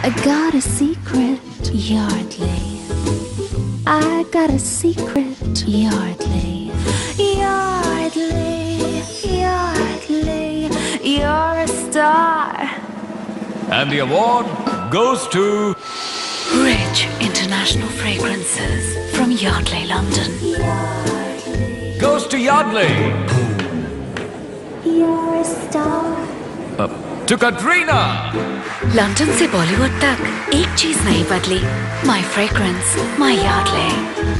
I got a secret, Yardley. I got a secret, Yardley. Yardley, Yardley, you're a star. And the award goes to. Rich international fragrances from Yardley, London. goes to Yardley. You're a star. Uh, to Katrina. London से बॉलीवुड तक एक चीज नहीं बदली माई fragrance माई Yardley